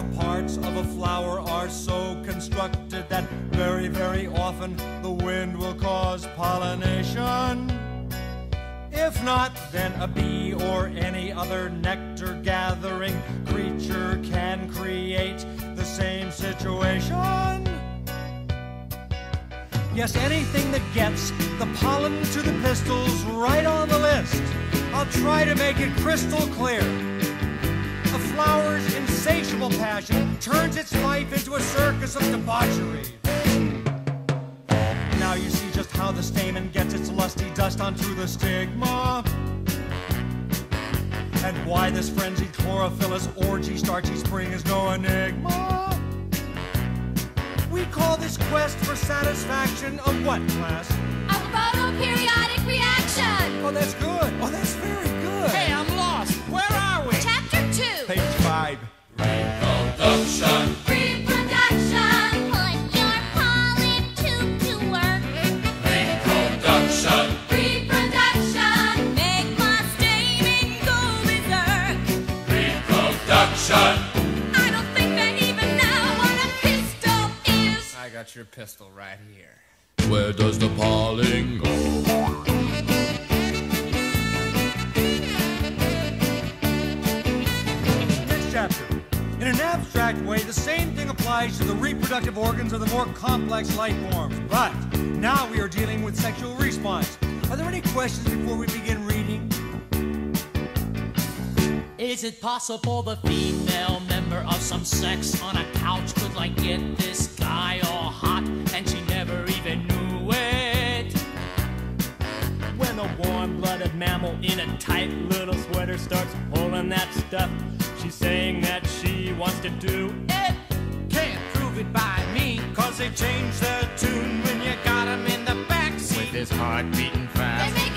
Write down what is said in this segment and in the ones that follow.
the parts of a flower are so constructed that very, very often the wind will cause pollination. If not, then a bee or any other nectar gathering creature can create the same situation. Yes, anything that gets the pollen to the pistils right on the list. I'll try to make it crystal clear. Flower's insatiable passion turns its life into a circus of debauchery. Now you see just how the stamen gets its lusty dust onto the stigma. And why this frenzied chlorophyllous orgy starchy spring is no enigma. We call this quest for satisfaction a what class? A photoperiodic reaction. Oh, that's good. Oh, that's very Reproduction. I don't think they even know what a pistol is. I got your pistol right here. Where does the pollen go? Next chapter. In an abstract way, the same thing applies to the reproductive organs of the more complex life forms. But now we are dealing with sexual response. Are there any questions before we begin reading? Is it possible the female member of some sex on a couch could like get this guy all hot and she never even knew it? When a warm-blooded mammal in a tight little sweater starts pulling that stuff, she's saying that she wants to do it. Can't prove it by me. Cause they changed their tune when you got 'em in the backseat. With his heart beating They fast.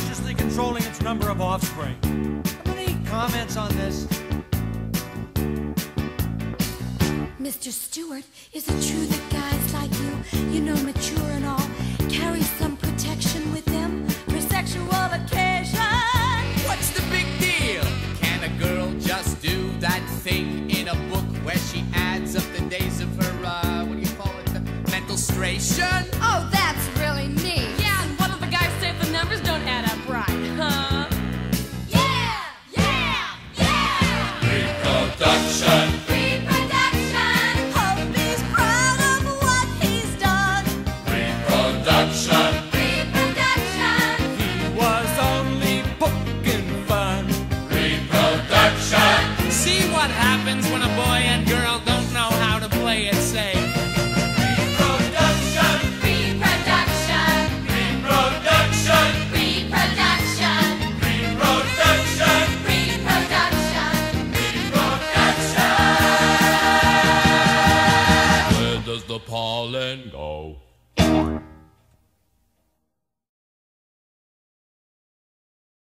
Consciously controlling its number of offspring. Any comments on this? Mr. Stuart, is it true that guys like you, you know, mature and all, the pollen go?